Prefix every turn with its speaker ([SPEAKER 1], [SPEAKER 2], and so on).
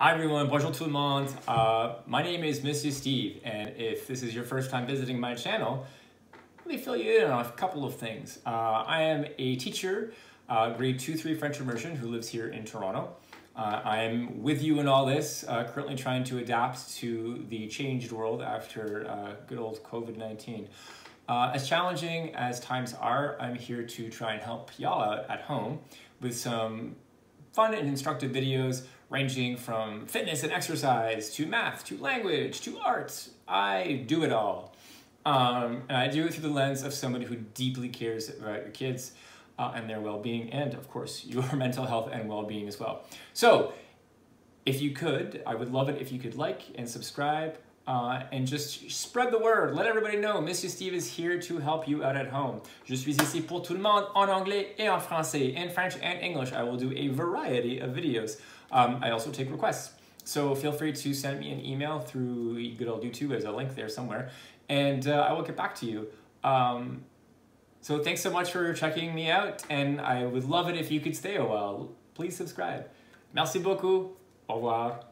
[SPEAKER 1] Hi everyone, bonjour tout le monde. Uh, my name is Monsieur Steve, and if this is your first time visiting my channel, let me fill you in on a couple of things. Uh, I am a teacher, uh, grade 2-3 French immersion, who lives here in Toronto. Uh, I am with you in all this, uh, currently trying to adapt to the changed world after uh, good old COVID-19. as challenging as times are, I'm here to try and help y'all out at home with some fun and instructive videos ranging from fitness and exercise to math to language to arts. I do it all. Um, and I do it through the lens of somebody who deeply cares about your kids uh, and their well-being and of course your mental health and well-being as well. So if you could, I would love it if you could like and subscribe uh, and just spread the word. Let everybody know. Monsieur Steve is here to help you out at home. Je suis ici pour tout le monde en anglais et en français, in French and English. I will do a variety of videos. Um, I also take requests. So feel free to send me an email through good old YouTube. There's a link there somewhere. And uh, I will get back to you. Um, so thanks so much for checking me out. And I would love it if you could stay a while. Please subscribe. Merci beaucoup. Au revoir.